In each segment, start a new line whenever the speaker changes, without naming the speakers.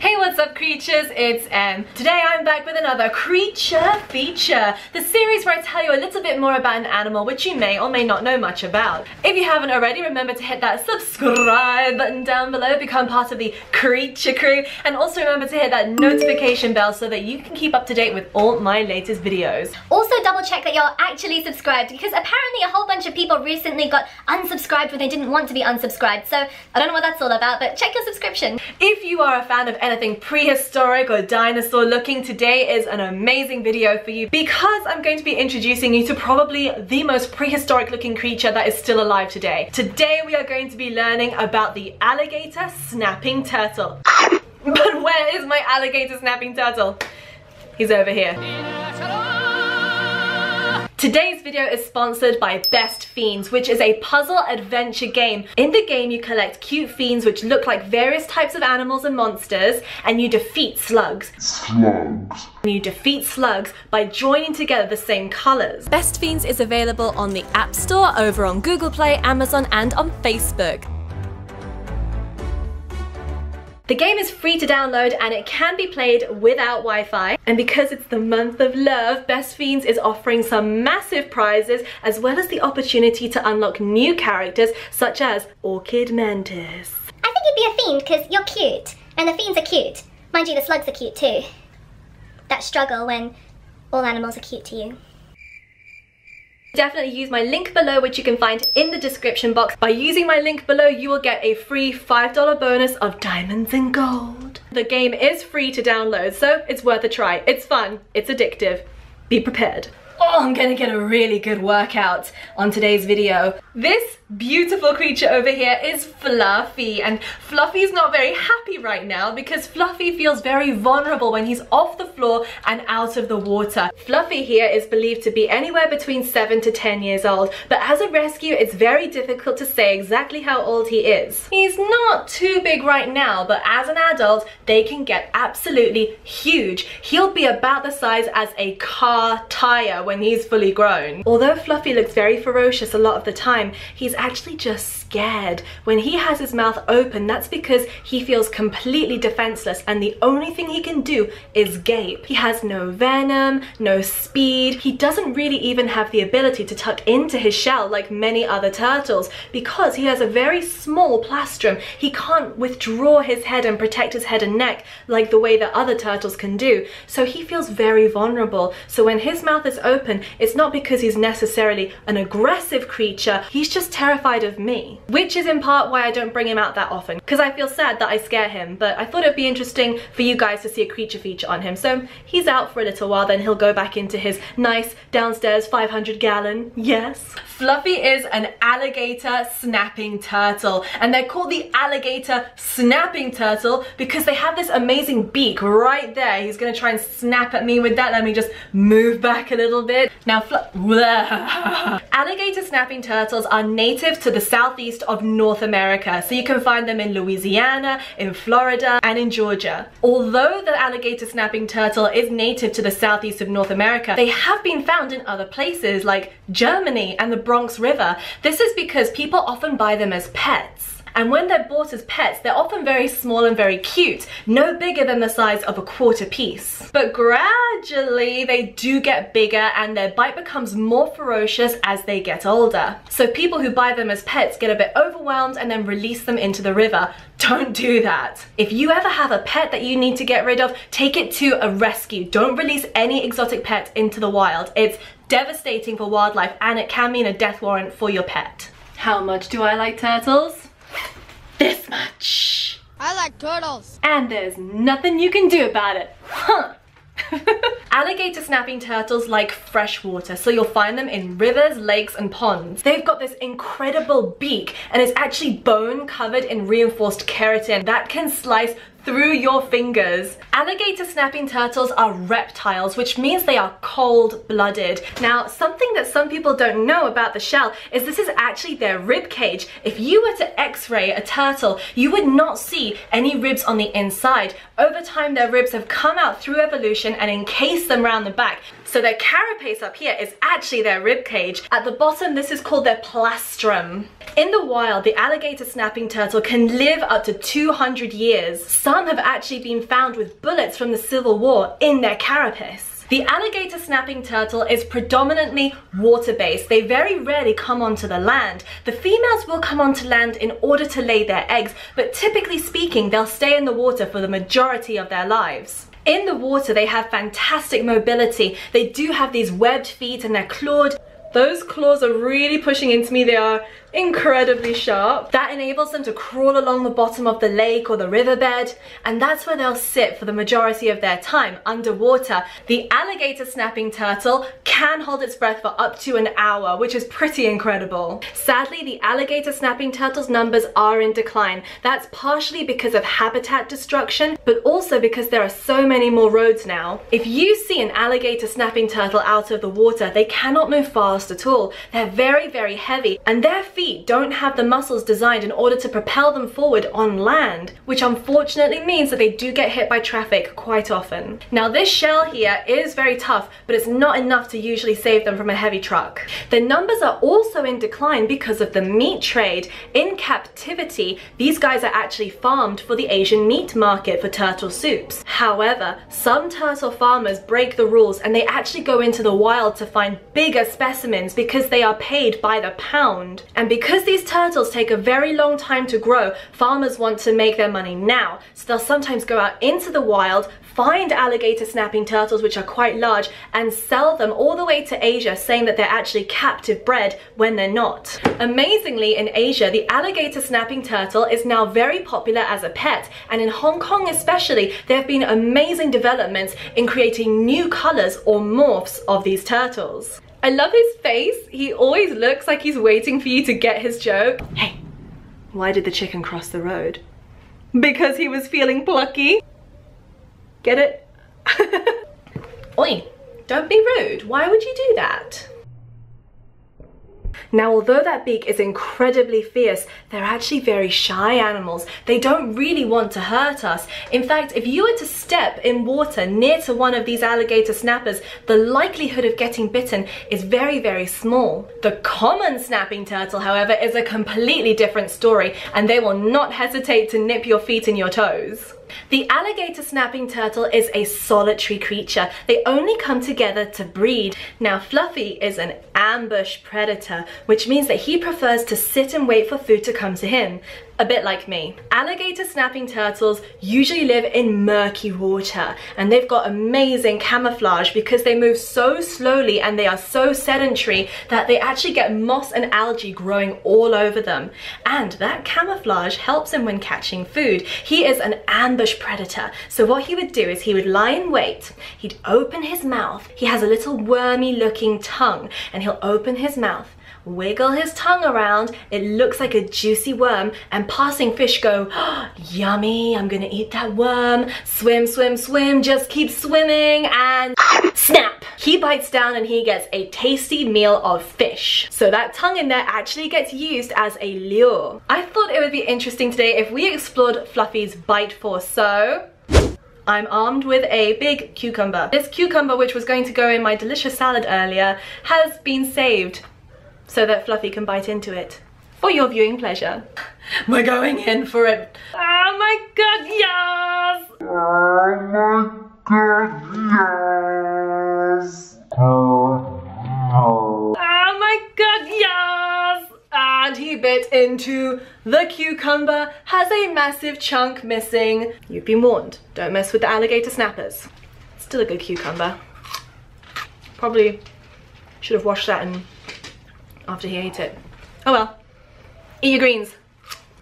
Hey, what's up creatures? It's Em. Today I'm back with another creature feature, the series where I tell you a little bit more about an animal which you may or may not know much about. If you haven't already, remember to hit that subscribe button down below, become part of the creature crew, and also remember to hit that notification bell so that you can keep up to date with all my latest videos.
Also double check that you're actually subscribed because apparently a whole bunch of people recently got unsubscribed when they didn't want to be unsubscribed. So I don't know what that's all about, but check your subscription.
If you are a fan of anything prehistoric or dinosaur looking, today is an amazing video for you because I'm going to be introducing you to probably the most prehistoric looking creature that is still alive today. Today we are going to be learning about the alligator snapping turtle. But where is my alligator snapping turtle? He's over here. Today's video is sponsored by Best Fiends, which is a puzzle adventure game. In the game, you collect cute fiends which look like various types of animals and monsters, and you defeat slugs.
slugs.
You defeat slugs by joining together the same colors. Best Fiends is available on the App Store, over on Google Play, Amazon, and on Facebook. The game is free to download and it can be played without Wi-Fi. And because it's the month of love, Best Fiends is offering some massive prizes as well as the opportunity to unlock new characters such as Orchid Mantis.
I think you'd be a fiend because you're cute. And the fiends are cute. Mind you, the slugs are cute too. That struggle when all animals are cute to you.
Definitely use my link below which you can find in the description box. By using my link below you will get a free $5 bonus of diamonds and gold. The game is free to download so it's worth a try. It's fun, it's addictive. Be prepared. Oh, I'm gonna get a really good workout on today's video. This beautiful creature over here is Fluffy and Fluffy's not very happy right now because Fluffy feels very vulnerable when he's off the floor and out of the water. Fluffy here is believed to be anywhere between 7 to 10 years old but as a rescue it's very difficult to say exactly how old he is. He's not too big right now but as an adult they can get absolutely huge. He'll be about the size as a car tire when he's fully grown. Although Fluffy looks very ferocious a lot of the time, he's actually just scared. When he has his mouth open, that's because he feels completely defenseless and the only thing he can do is gape. He has no venom, no speed. He doesn't really even have the ability to tuck into his shell like many other turtles because he has a very small plastrum. He can't withdraw his head and protect his head and neck like the way that other turtles can do. So he feels very vulnerable. So when his mouth is open, it's not because he's necessarily an aggressive creature, he's just terrified of me. Which is in part why I don't bring him out that often, because I feel sad that I scare him, but I thought it'd be interesting for you guys to see a creature feature on him. So he's out for a little while, then he'll go back into his nice downstairs 500 gallon, yes. Fluffy is an alligator snapping turtle, and they're called the alligator snapping turtle because they have this amazing beak right there. He's gonna try and snap at me with that. Let me just move back a little bit. Now, alligator snapping turtles are native to the southeast of North America. So you can find them in Louisiana, in Florida, and in Georgia. Although the alligator snapping turtle is native to the southeast of North America, they have been found in other places like Germany and the Bronx River. This is because people often buy them as pets. And when they're bought as pets, they're often very small and very cute, no bigger than the size of a quarter piece. But gradually, they do get bigger and their bite becomes more ferocious as they get older. So people who buy them as pets get a bit overwhelmed and then release them into the river. Don't do that. If you ever have a pet that you need to get rid of, take it to a rescue. Don't release any exotic pet into the wild. It's devastating for wildlife and it can mean a death warrant for your pet. How much do I like turtles? This much.
I like turtles.
And there's nothing you can do about it. Huh. Alligator snapping turtles like fresh water, so you'll find them in rivers, lakes, and ponds. They've got this incredible beak, and it's actually bone covered in reinforced keratin that can slice through your fingers. Alligator snapping turtles are reptiles, which means they are cold-blooded. Now, something that some people don't know about the shell is this is actually their rib cage. If you were to x-ray a turtle, you would not see any ribs on the inside. Over time, their ribs have come out through evolution and encased them around the back. So their carapace up here is actually their rib cage. At the bottom, this is called their plastrum. In the wild, the alligator snapping turtle can live up to 200 years. Some have actually been found with bullets from the Civil War in their carapace. The alligator snapping turtle is predominantly water-based. They very rarely come onto the land. The females will come onto land in order to lay their eggs, but typically speaking, they'll stay in the water for the majority of their lives. In the water, they have fantastic mobility. They do have these webbed feet and they're clawed. Those claws are really pushing into me. They are incredibly sharp. That enables them to crawl along the bottom of the lake or the riverbed, and that's where they'll sit for the majority of their time, underwater. The alligator snapping turtle can hold its breath for up to an hour, which is pretty incredible. Sadly, the alligator snapping turtle's numbers are in decline. That's partially because of habitat destruction, but also because there are so many more roads now. If you see an alligator snapping turtle out of the water, they cannot move fast at all. They're very, very heavy, and their feet feet don't have the muscles designed in order to propel them forward on land, which unfortunately means that they do get hit by traffic quite often. Now this shell here is very tough, but it's not enough to usually save them from a heavy truck. The numbers are also in decline because of the meat trade. In captivity, these guys are actually farmed for the Asian meat market for turtle soups. However, some turtle farmers break the rules and they actually go into the wild to find bigger specimens because they are paid by the pound. And because these turtles take a very long time to grow, farmers want to make their money now. So they'll sometimes go out into the wild, find alligator snapping turtles, which are quite large, and sell them all the way to Asia, saying that they're actually captive bred when they're not. Amazingly, in Asia, the alligator snapping turtle is now very popular as a pet, and in Hong Kong especially, there have been amazing developments in creating new colors or morphs of these turtles. I love his face. He always looks like he's waiting for you to get his joke. Hey, why did the chicken cross the road? Because he was feeling plucky. Get it? Oi, don't be rude. Why would you do that? Now, although that beak is incredibly fierce, they're actually very shy animals. They don't really want to hurt us. In fact, if you were to step in water near to one of these alligator snappers, the likelihood of getting bitten is very, very small. The common snapping turtle, however, is a completely different story, and they will not hesitate to nip your feet and your toes. The alligator snapping turtle is a solitary creature. They only come together to breed. Now Fluffy is an ambush predator, which means that he prefers to sit and wait for food to come to him a bit like me. Alligator snapping turtles usually live in murky water and they've got amazing camouflage because they move so slowly and they are so sedentary that they actually get moss and algae growing all over them. And that camouflage helps him when catching food. He is an ambush predator. So what he would do is he would lie in wait, he'd open his mouth, he has a little wormy looking tongue and he'll open his mouth wiggle his tongue around. It looks like a juicy worm and passing fish go, oh, yummy, I'm gonna eat that worm. Swim, swim, swim, just keep swimming and snap. He bites down and he gets a tasty meal of fish. So that tongue in there actually gets used as a lure. I thought it would be interesting today if we explored Fluffy's bite force. So I'm armed with a big cucumber. This cucumber, which was going to go in my delicious salad earlier, has been saved so that Fluffy can bite into it for your viewing pleasure. We're going in for it. Oh my god, yes!
Oh my god, yes!
Oh Oh my god, yes! And he bit into the cucumber, has a massive chunk missing. You've been warned, don't mess with the alligator snappers. Still a good cucumber. Probably should have washed that and after he ate it. Oh well, eat your greens.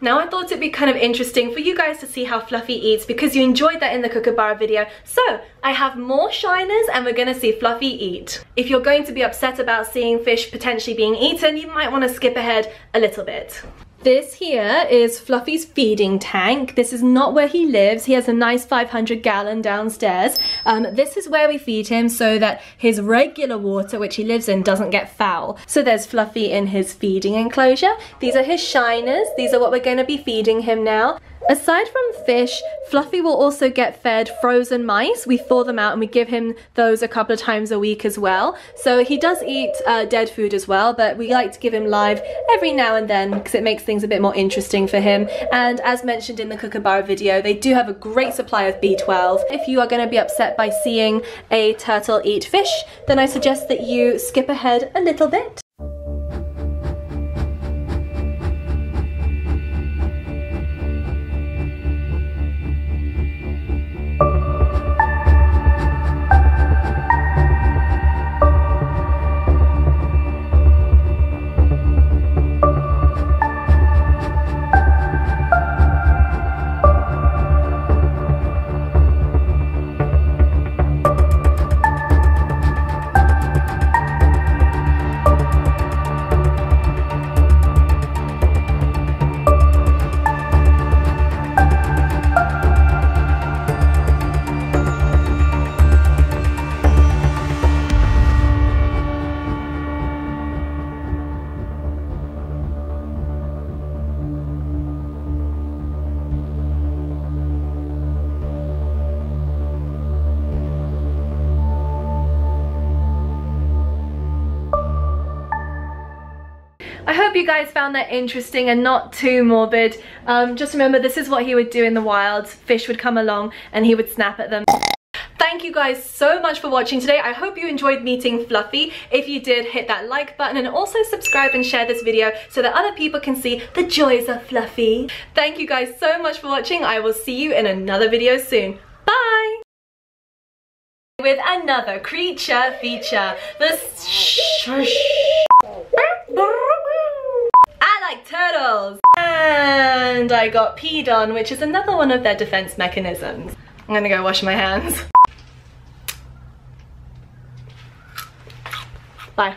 Now I thought it'd be kind of interesting for you guys to see how Fluffy eats because you enjoyed that in the kookaburra video. So I have more shiners and we're gonna see Fluffy eat. If you're going to be upset about seeing fish potentially being eaten, you might wanna skip ahead a little bit. This here is Fluffy's feeding tank. This is not where he lives. He has a nice 500 gallon downstairs. Um, this is where we feed him so that his regular water, which he lives in, doesn't get foul. So there's Fluffy in his feeding enclosure. These are his shiners. These are what we're going to be feeding him now. Aside from fish, Fluffy will also get fed frozen mice. We thaw them out and we give him those a couple of times a week as well. So he does eat uh, dead food as well, but we like to give him live every now and then because it makes things a bit more interesting for him. And as mentioned in the Kookaburra video, they do have a great supply of B12. If you are going to be upset by seeing a turtle eat fish, then I suggest that you skip ahead a little bit. You guys found that interesting and not too morbid. Um, just remember, this is what he would do in the wild. Fish would come along and he would snap at them. Thank you guys so much for watching today. I hope you enjoyed meeting Fluffy. If you did, hit that like button and also subscribe and share this video so that other people can see the joys of Fluffy. Thank you guys so much for watching. I will see you in another video soon. Bye! With another creature feature. The I like turtles. And I got peed on, which is another one of their defense mechanisms. I'm gonna go wash my hands. Bye.